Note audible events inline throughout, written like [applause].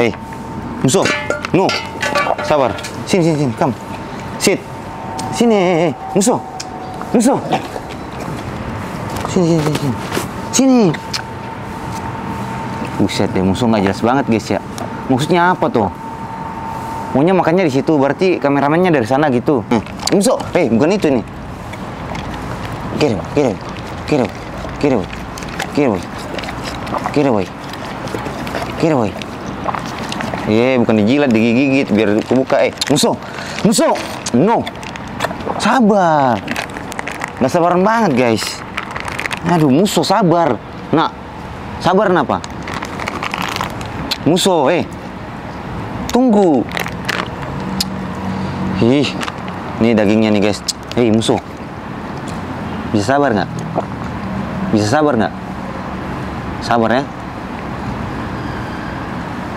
Hei, musuh. No. Sabar. Sini, sini, sini. Come. Sit. Sini, musuh. Musuh. Sini, sini, sini. Sini. sini. Buset deh, musuh nggak jelas banget guys ya. Maksudnya apa tuh? Maunya makannya di situ, berarti kameramennya dari sana gitu. Hmm. Musuh, eh bukan itu nih. Kiri, kiri, kiri, kiri, kiri, kiri, kiri, kiri, kiri, Iya, bukan dijilat, digigit biar kebuka. Eh, musuh, musuh, no, sabar. Gak sabaran banget guys. Aduh, musuh sabar. Nak, sabar kenapa? Musuh, eh, tunggu. Ih, ini dagingnya nih guys. Hei musuh, bisa sabar nggak? Bisa sabar nggak? Sabar ya.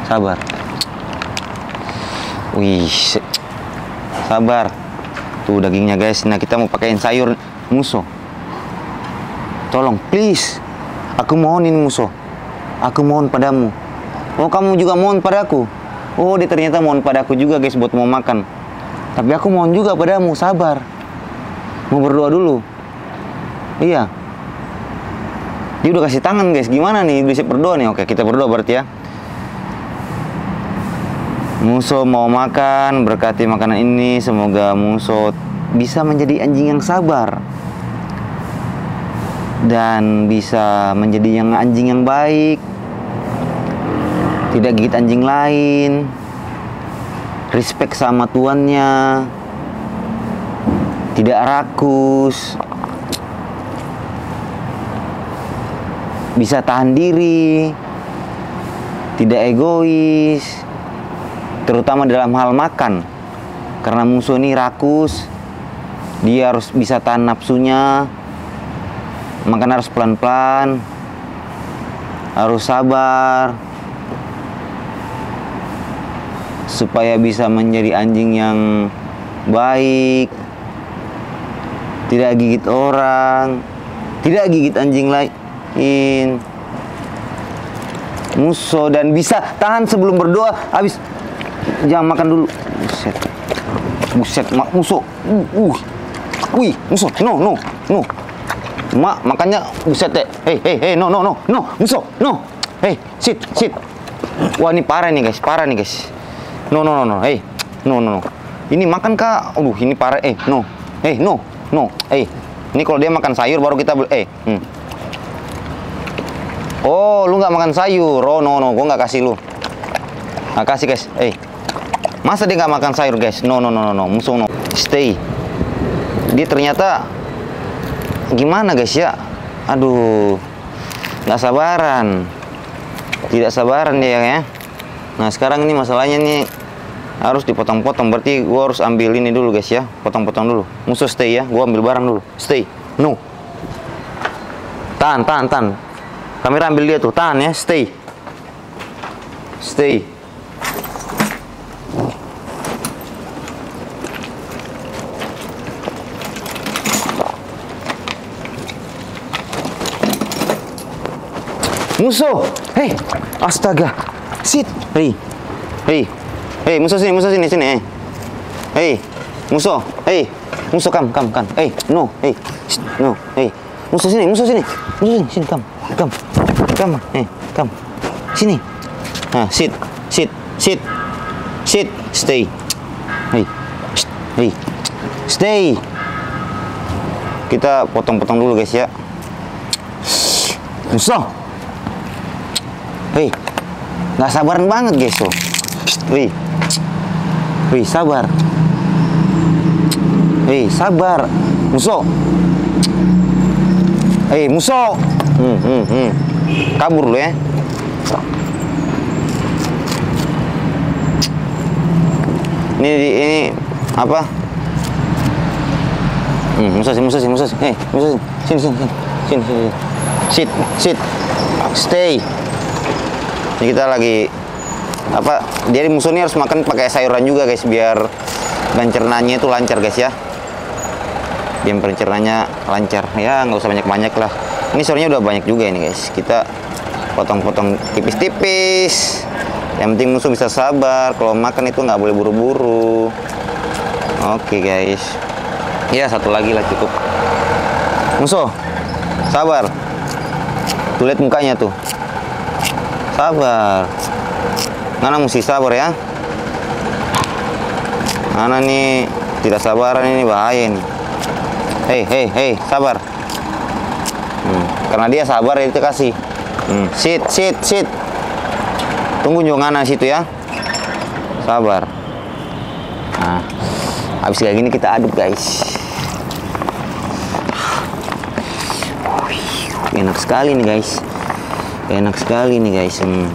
Sabar. Wih, sabar. Tuh dagingnya guys. Nah kita mau pakaiin sayur musuh. Tolong, please. Aku mohon ini musuh. Aku mohon padamu. Oh kamu juga mohon padaku. Oh dia ternyata mohon padaku juga guys buat mau makan. Tapi aku mohon juga padamu sabar. Mau berdoa dulu. Iya. Dia udah kasih tangan guys. Gimana nih bisa berdoa nih? Oke kita berdoa berarti ya. Musuh mau makan, berkati makanan ini. Semoga musuh bisa menjadi anjing yang sabar. Dan bisa menjadi yang anjing yang baik. Tidak gigit anjing lain. Respect sama tuannya. Tidak rakus. Bisa tahan diri. Tidak egois terutama dalam hal makan. Karena musuh ini rakus dia harus bisa tahan nafsunya makan harus pelan-pelan harus sabar supaya bisa menjadi anjing yang baik tidak gigit orang tidak gigit anjing lain. Musuh dan bisa tahan sebelum berdoa habis jangan makan dulu. Buset. Buset mak musuh. Uh, uh. wih musuh. No no no. Mak makannya buset deh hei hei hei no no no no. Musuh no. Hei sit sit. Wah ini parah nih guys. Parah nih guys. No no no no. Hei no no no. Ini makan kak aduh ini parah. Eh no. Eh no no. Eh ini kalau dia makan sayur baru kita eh hmm. oh lu nggak makan sayur? Oh no no. Gua nggak kasih lu. Nggak kasih guys. Eh Masa dia nggak makan sayur guys? No no no no no, musuh no. Stay. Dia ternyata gimana guys ya? Aduh, nggak sabaran. Tidak sabaran dia ya. Nah sekarang ini masalahnya nih harus dipotong-potong. Berarti gua harus ambil ini dulu guys ya. Potong-potong dulu. Musuh stay ya. Gua ambil barang dulu. Stay. No. Tahan, tahan, tahan. Kamera ambil dia tuh. Tahan ya. Stay. Stay. Musuh. Hei, astaga. Sit. Hei. Hei. Hei, musuh sini, musuh sini, sini. Hei. Musuh. Hei. Musuh kam, kam, kam. Hei, no. Hei. No. Hei. Musuh sini, musuh sini. Musuh sini, sini kam. Kam. Kam. Hei, kam. Sini. Nah, sit. Sit. Sit. Sit. Stay. Hei. Hei. Stay. Kita potong-potong dulu guys ya. Musuh. Wih, nggak sabaran banget guys. Wih, wih sabar. Wih sabar, musuh. Hei musuh. Hmm, hmm, hmm. Kabur lu ya. Ini ini apa? Hmm, musuh sih, musuh sih, musuh sih. Hei, musuh. Sini, sini, sini. Sini, sini. Sit, sit. Stay ini kita lagi apa jadi musuh ini harus makan pakai sayuran juga guys biar pencernanya itu lancar guys ya. Biar pencernanya lancar. Ya nggak usah banyak-banyak lah. Ini sayurnya udah banyak juga ini guys. Kita potong-potong tipis-tipis. Yang penting musuh bisa sabar. Kalau makan itu nggak boleh buru-buru. Oke guys. Ya satu lagi lah cukup. Musuh sabar. Tuh lihat mukanya tuh sabar. Nana mesti sabar ya? Nana nih? Tidak sabaran ini bahaya nih hei hei hei sabar. Hmm. karena dia sabar itu kasih hmm. sit sit sit. Tunggu Nana situ ya. Sabar. Nah habis kayak gini kita aduk guys. Enak sekali nih guys enak sekali nih guys hmm.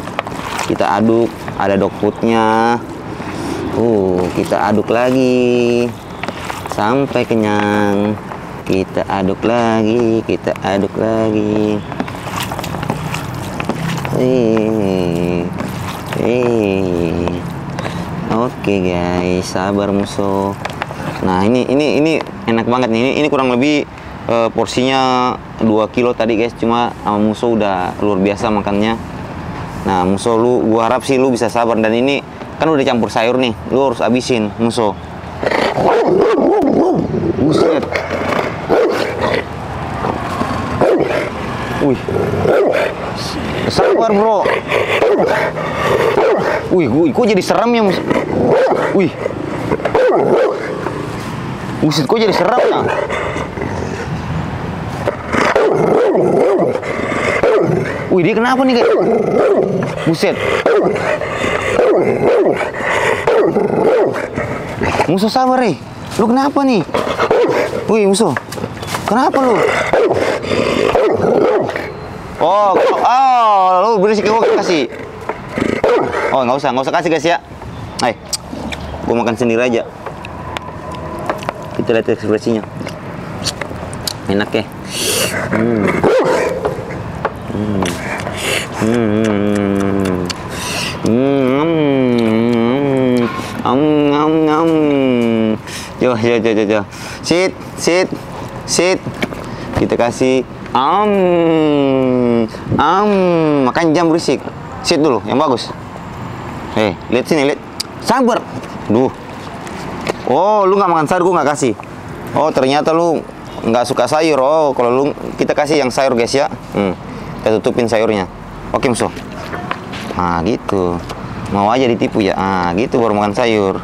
kita aduk. Ada dog foodnya. Uh kita aduk lagi. Sampai kenyang. Kita aduk lagi kita aduk lagi. Eh eh. Oke guys sabar musuh. Nah ini ini ini enak banget nih. Ini, ini kurang lebih uh, porsinya 2 kilo tadi guys. Cuma sama musuh udah luar biasa makannya. Nah musuh lu gua harap sih lu bisa sabar. Dan ini kan udah campur sayur nih. Lu harus abisin musuh. Buset. Wih. Sabar bro. Wih gue kok jadi serem ya musuh wih. Buset kok jadi serem ya Wih, dia kenapa nih, guys? Buset. Musuh sabar, nih. Lu kenapa nih? Wih, musuh. Kenapa lu? Oh, oh, lu berisik gua kasih. Oh, nggak usah, nggak usah kasih guys ya. Hai, gua makan sendiri aja. Kita lihat ekspresinya. Enak ya. Hmm. Hmm. Hmm. Hmm. Am Yo yo yo yo yo. Sit sit sit. Kita kasih am am makan jam berisik. Sit dulu yang bagus. Hei, lihat sini, lihat. Sabar. Duh. Oh, lu nggak makan sayur, gua nggak kasih. Oh, ternyata lu nggak suka sayur. Oh, kalau lu kita kasih yang sayur guys ya. Hmm. Kita tutupin sayurnya. Oke musuh. Nah gitu. Mau aja ditipu ya. Ah gitu baru makan sayur.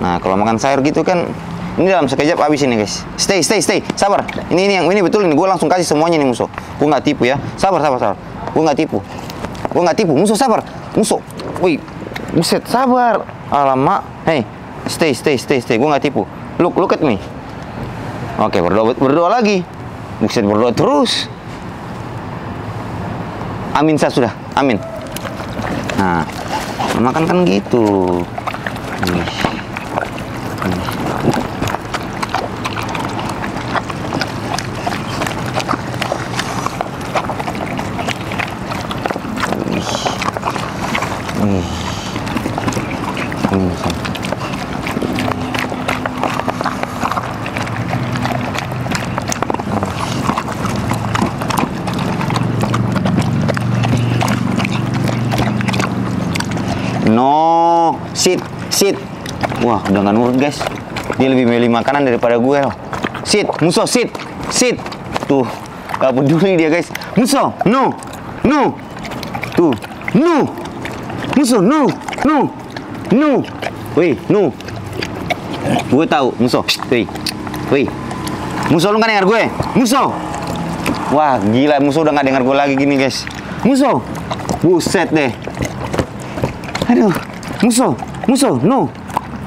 Nah kalau makan sayur gitu kan ini dalam sekejap habis ini guys. Stay, stay, stay. Sabar. Ini ini yang ini betul ini. Gue langsung kasih semuanya nih musuh. Gue nggak tipu ya. Sabar, sabar, sabar. Gue nggak tipu. Gue nggak tipu. Musuh sabar. Musuh. Wih, buset sabar. Alamak. Hey, stay, stay, stay, stay. Gue nggak tipu. Look, look at me. Oke, berdoa, berdoa lagi. Buset berdoa terus. Amin saya sudah. Amin. Nah, makan kan gitu. Wih. No, sit, sit. Wah, udah nggak nurut guys. Dia lebih milih makanan daripada gue loh. Sit, musuh, sit, sit. Tuh, gak peduli dia guys. Musuh, no, no. Tuh, no. Musuh, no, no, no. Wih, no. Gue tahu, musuh. Wih, wih. Musuh lu nggak dengar gue? Musuh. Wah, gila musuh udah nggak dengar gue lagi gini guys. Musuh. Buset deh. Aduh, musuh, musuh, no,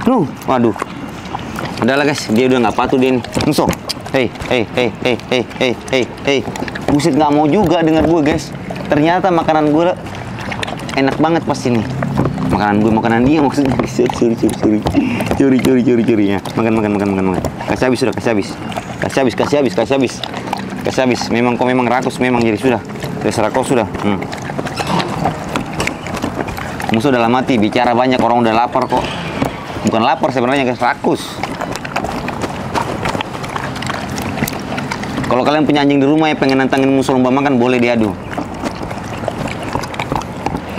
no, waduh. Udahlah guys, dia udah nggak patuh dia nih. Musuh. Hei, hei, hei, hei, hei, hei, hei, hei. Buset nggak mau juga dengar gue guys. Ternyata makanan gue enak banget pas ini. Makanan gue, makanan dia maksudnya. Curi, curi, curi, curi, curi, curi, curi ya. Makan, makan, makan, makan, makan. Kasih habis sudah, kasih habis, kasih habis, kasih habis, kasih habis, kasih habis. Memang kau memang rakus, memang jadi sudah. Terserah kau sudah. Hmm. Musuh dalam mati, bicara banyak orang udah lapar kok. Bukan lapar sebenarnya guys, rakus. Kalau kalian punya anjing di rumah ya pengen nantangin musuh lomba makan boleh diadu.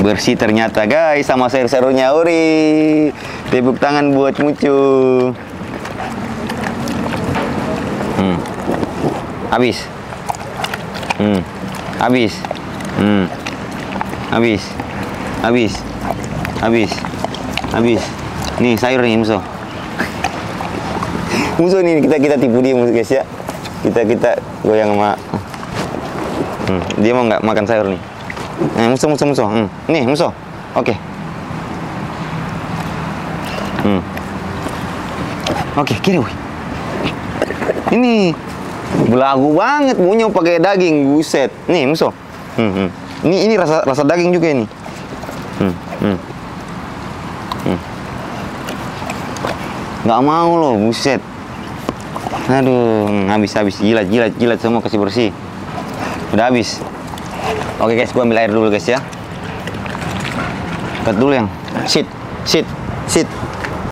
Bersih ternyata guys sama sayur-sayurnya Uri. Tepuk tangan buat Mucu. Hmm. Habis. Hmm. Habis. Hmm. Habis. Habis. Habis. Habis. Nih sayur nih musuh. [laughs] musuh nih kita kita tipu dia musuh guys ya. Kita kita goyang sama Hmm, dia mau nggak makan sayur nih. Nah, musuh, musuh, musuh. Hmm. Nih, musuh. Oke. Hmm. Oke, kiri, wih. Ini belagu banget punya pakai daging, buset. Nih, musuh. Hmm, hmm. Ini ini rasa rasa daging juga ini. Hmm, hmm. Hmm. Nggak mau loh, buset. Aduh, habis habis jilat jilat jilat semua kasih bersih. Udah habis. Oke guys, gua ambil air dulu guys ya. Cut dulu yang. Sit, sit, sit.